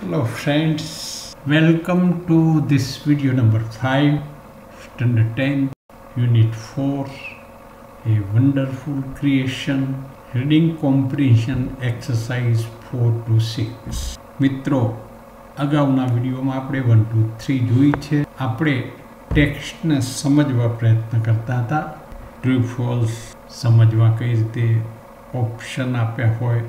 Hello friends, welcome to this video number 5, standard 10, unit 4, a wonderful creation, reading comprehension exercise 4 to 6. મિત્રો અગાઉના વિડીયોમાં આપણે one two three જોઈ છે આપણે ટેક્સ્ટને સમજવા પ્રયત્ન કરતા હતા ટ્રુ ફોલ્સ સમજવા કઈ રીતે ઓપ્શન આપ્યા હોય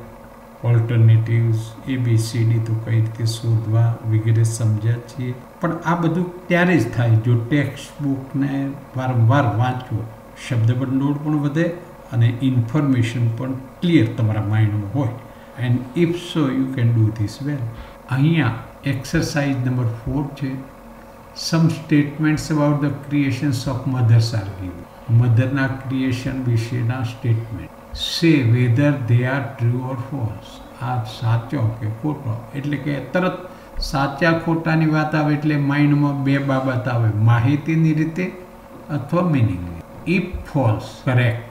ઓલ્ટરનેટિવ્સ એ બી સી ડી તો કઈ રીતે શોધવા વગેરે સમજ્યા છીએ. પણ આ બધું ત્યારે જ થાય જો ટેક્સ્ટ બુકને વારંવાર વાંચવો શબ્દ ભંડોળ પણ વધે અને ઇન્ફોર્મેશન પણ ક્લિયર તમારા માઇન્ડમાં હોય. And if so you can do this well અહીંયા એક્સરસાઇઝ નંબર ફોર છે. Some statements about the creations of mothers are give મધરના creation વિશેના statement say whether they are true or false આ સાચો કે ખોટો? એટલે કે તરત સાચા ખોટાની વાત આવે એટલે માઇન્ડમાં બે બાબત આવે. માહિતીની રીતે અથવા મિનિંગની ઇફ ફોલ્સ કરેક્ટ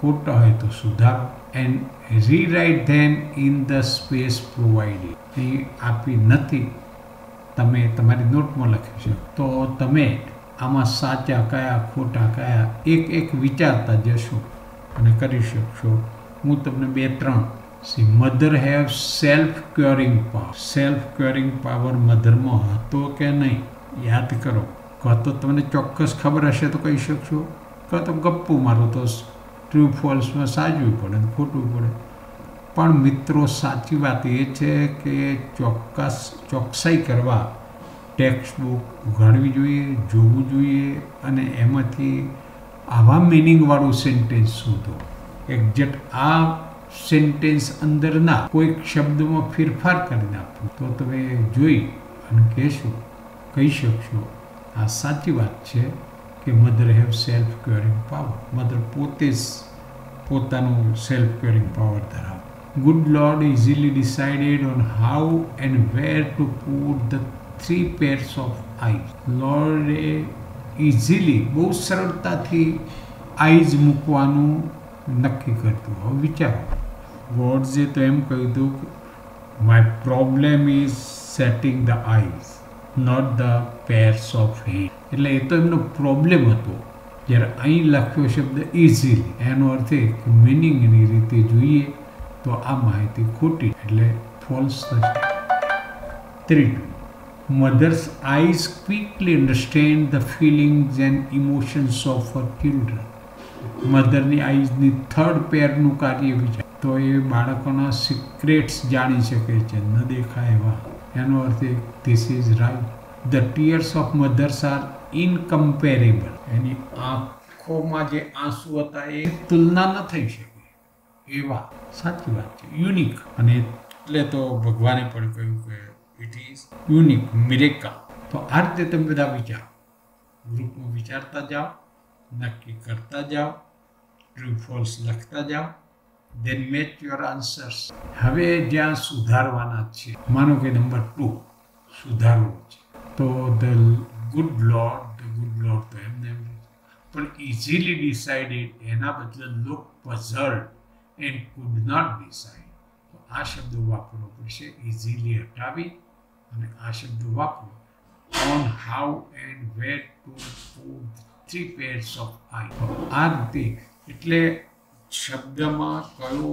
ખોટો હોય તો સુધારો. And rewrite them in the space provided એ આપી નથી. તમે તમારી નોટમાં લખી શકો. તો તમે આમાં સાચા કયા, ખોટા કયા, એક એક વિચારતા જશો. અને કરી શકશો. હું તમને બે, ત્રણ see mother have self curing power self curing power મધરમાં હતો કે નહીં? યાદ કરો. કાં તો તમને ચોક્કસ ખબર હશે તો કહી શકશો. કાં તો ગપ્પુ મારો તો ટ્રુ ફોલ્સમાં સાચવું પડે ખોટવું પડે. પણ મિત્રો, સાચી વાત એ છે કે ચોક્કસ, ચોકસાઈ કરવા ટેક્સ્ટ બુક ઉઘાડવી જોઈએ, જોવું જોઈએ અને એમાંથી આવા મિનિંગવાળું સેન્ટેન્સ શોધો. એક્ઝેક્ટ આ સેન્ટેન્સ અંદરના કોઈક શબ્દમાં ફેરફાર કરી નાખો. તો તમે જોઈ અને કહેશો, કહી શકશો, આ સાચી વાત છે કે mother have self curing power mother પોતે જ પોતાનું સેલ્ફ ક્યોરિંગ પાવર ધરાવે good lord easily decided on how and where to put the three pairs of eyes લોર્ડે easily બહુ સરળતાથી આઈઝ મૂકવાનું નક્કી કરતું. હવે વિચારો. ગોડ્સે તો એમ કહ્યું હતું કે my problem is setting the eyes not the pairs of hand એટલે એ તો એમનો પ્રોબ્લેમ હતો. જ્યારે અહીં લખ્યો શબ્દ ઇઝીલી એનો અર્થ એ કે મિનિંગની રીતે જોઈએ તો આ માહિતી ખોટી. એટલે ફોલ્સ થશે. ત્રીજું Mother's eyes quickly understand the feelings and emotions of her children. મધરની આઈઝની થર્ડ પેરનું કાર્ય વિચાર. તો એ બાળકોના સિક્રેટ્સ જાણી શકે છે, ન દેખાય એવા. એનો અર્થ this is right the tears of mothers are incomparable એની આંખોમાં જે આંસુ હતા, એ તુલના ન થઈ શકે. એવા. સાચી વાત છે. યુનિક અને એટલે તો ભગવાને પણ કહ્યું ઇટ ઇઝ યુનિક મિરેકા તો આ રીતે તમે બધા વિચારો. ગ્રુપમાં વિચારતા જાઓ, નક્કી કરતા જાઓ ટ્રુ ફોલ્સ લખતા જાઓ દેન મેચ યોર આન્સર્સ હવે જ્યાં સુધારવાના છે. માનો કે નંબર ટુ સુધારવું છે. તો the good lord the good lord તો એમને એમ પણ ઇઝીલી ડિસાઇડેડ એના બદલે look puzzled and could not decide તો આ શબ્દો વાપરવો પડશે. ઇઝીલી હટાવી અને આ શબ્દો વાપરો. On how and where to three pairs of eye આ રીતે એટલે શબ્દમાં કયો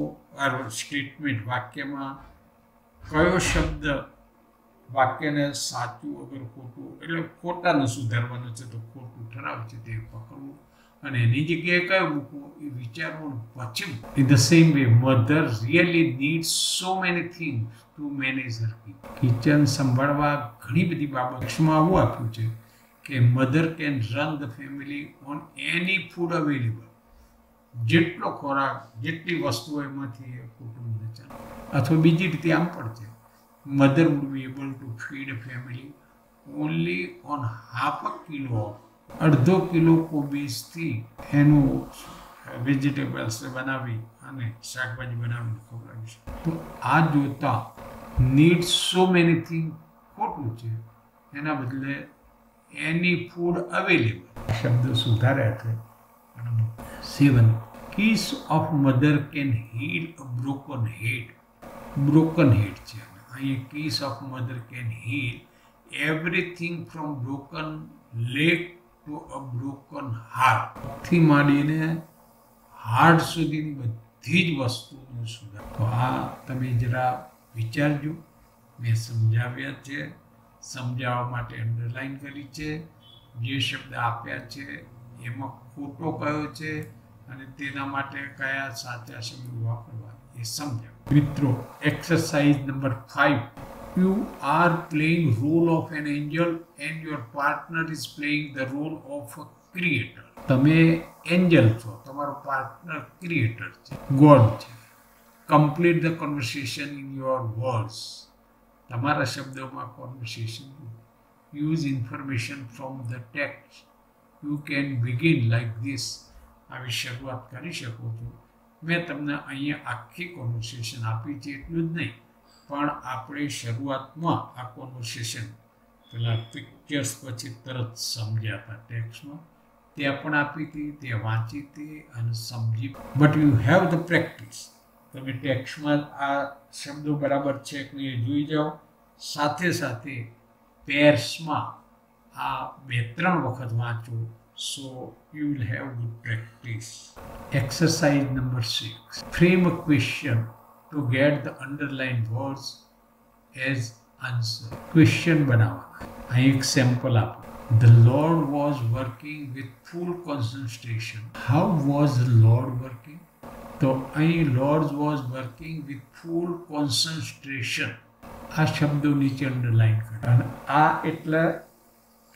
સ્ટેટમેન્ટ વાક્યમાં કયો શબ્દ વાક્યને સાચું અગર ખોટું, એટલે ખોટાને સુધારવાનું છે તો ખોટું ઠરાવ છે, તે પકડવું. અને એની જગ્યાએ કયો મૂકવું? એ વિચારવું પછી in the same way mother really need so many thing to manage her kitchen સંભાળવા ઘણી બધી બાબતમાં આવું આપ્યું છે કે mother can run the family on any food available જેટલો ખોરાક, જેટલી વસ્તુઓ એમાંથી કુટુંબને ચાલે. અથવા બીજી રીતે આમ પણ છે mother would be able to feed family only on half kilo અડધો કિલો કોબીજથી એનું વેજીટેબલ્સ બનાવી અને શાકભાજી બનાવીને ખવડાવી છે. તો આ જોતા નીડ સો મેની થિંગ ખોટું છે. એના બદલે એની ફૂડ અવેલેબલ. શબ્દ સુધાર્યા છે. Seven, kiss of mother can heal a broken head. Broken head છે. અહીંયા kiss of mother can heal everything from broken leg to a broken હાર્ટથી માંડીને હાર્ટ સુધીની બધી જ વસ્તુનું સુધાર. તો આ તમે જરા વિચારજો. મેં સમજાવ્યા છે. સમજાવવા માટે અંડરલાઈન કરી છે. જે શબ્દ આપ્યા છે, એમાં ખોટો કયો છે અને તેના માટે કયા સાચા શબ્દો વાપરવા એ સમજાવ. મિત્રો exercise number five you are playing role of an angel and your partner is playing the role of creator તમે એન્જલ છો. ક્રિએટર છે ગોડ છે. Complete the conversation in your words તમારા શબ્દોમાં conversation use information from the text you can begin like this આવી શરૂઆત કરી શકો છો. મેં તમને અહીંયા આખી કોન્વર્સેશન આપી છે એટલું જ નહીં, પણ આપણે શરૂઆતમાં આ કોન્વર્સેશન પેલા પિક્ચર્સ પછી તરત સમજ્યા હતા ટેક્સ્ટમાં તે પણ આપી હતી, તે વાંચી હતી અને સમજી but you have the practice તમે ટેક્સ્ટમાં આ શબ્દો બરાબર છે કે એ જોઈ જાઓ. સાથે સાથે પેર્સમાં આ બે ત્રણ વખત વાંચો so you will have good practice exercise number six frame a question to get the underline words as answer question બનાવવાના. અહીં એક સેમ્પલ આપો. The Lord was working with full concentration. How was the Lord working? તો અહીં lord was working with full concentration આ શબ્દો નીચે underline કરે અને આ એટલે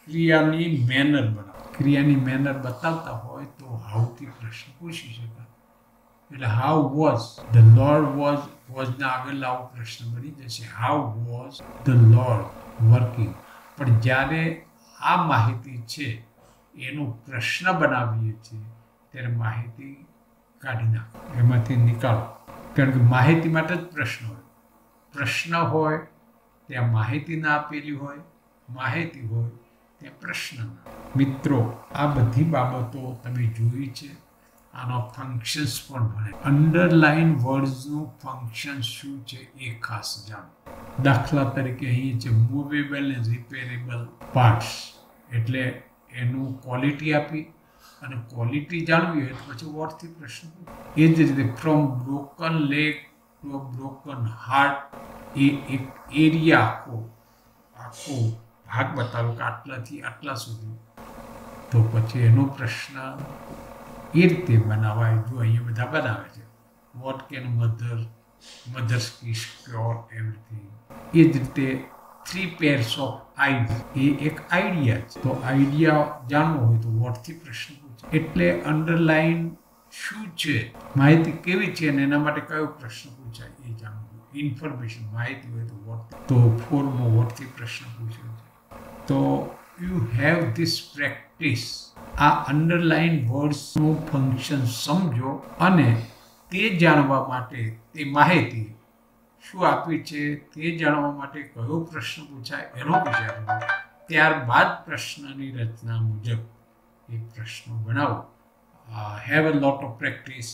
ક્રિયાની મેનર બનાવ ક્રિયાની મેનર બતાવતા હોય તો હાઉથી પ્રશ્ન પૂછી શકાય એટલે how was the lord was વોઝના આગળ આવો પ્રશ્ન બની જશે how was the lord working પણ જ્યારે આ માહિતી છે એનો પ્રશ્ન બનાવીએ છીએ, ત્યારે માહિતી કાઢી નાખો. એમાંથી નીકાળો. કારણ કે માહિતી માટે જ પ્રશ્ન હોય. પ્રશ્ન હોય, ત્યાં માહિતી ના આપેલી હોય, માહિતી હોય, ત્યાં પ્રશ્ન મિત્રો, આ બધી બાબતો તમે જોઈ છે. આનો ફંક્શન્સ પણ ભણે. અંડરલાઇન વર્ડ્સનું ફંક્શન શું છે એ ખાસ જાણો. દાખલા તરીકે અહીં છે મૂવેબલ અને રિપેરેબલ પાર્ટ્સ એટલે એનું ક્વોલિટી આપી અને ક્વોલિટી જાણવી હોય તો પછી વોટથી પ્રશ્ન. એ જ રીતે from broken leg to broken heart એ એક એરિયા આખો આખો ભાગ બતાવ્યો કે આટલાથી આટલા સુધી. તો પછી એનો પ્રશ્ન એ રીતે બનાવાય જો અહીંયા બધા બનાવે છે. What can mother mother's kiss cure everything એ જ રીતે થ્રી પેર્સ ઓફ આઈઝ એ એક આઈડિયા છે. તો આઈડિયા જાણવો હોય તો વોટથી પ્રશ્ન પૂછે. એટલે અંડરલાઈન શું છે? માહિતી કેવી છે અને એના માટે કયો પ્રશ્ન પૂછાય એ જાણવું ઇન્ફોર્મેશન માહિતી હોય તો વોટ તો ફોરમાં વોટથી પ્રશ્ન પૂછ્યો છે. તો યુ હેવ ધીસ પ્રેક્ટિસ આ અંડરલાઈન વર્ડ્સનું ફંક્શન સમજો અને તે જાણવા માટે તે માહિતી શું આપી છે તે જાણવા માટે કયો પ્રશ્ન પૂછાય એનો વિચારવો ત્યારબાદ પ્રશ્નની રચના મુજબ એ પ્રશ્નો બનાવો. Have a lot of practice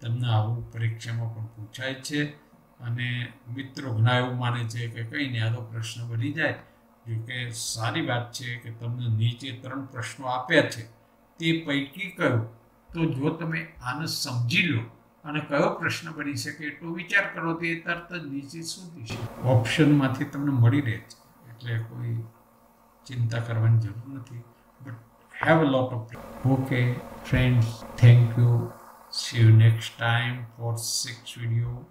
તમને આવું પરીક્ષામાં પણ પૂછાય છે અને મિત્રો ઘણા એવું માને છે કે કંઈ નહીં, આ તો પ્રશ્ન બની જાય. જો કે સારી વાત છે કે તમને નીચે ત્રણ પ્રશ્નો આપ્યા છે. તે પૈકી કયો? તો જો તમે આને સમજી લો અને કયો પ્રશ્ન બની શકે એટલો વિચાર કરો તો એ તરત જ નીચે શોધી છે. ઓપ્શનમાંથી તમને મળી રહે છે. એટલે કોઈ ચિંતા કરવાની જરૂર નથી. But have a lot of okay friends thank you see you next time for six video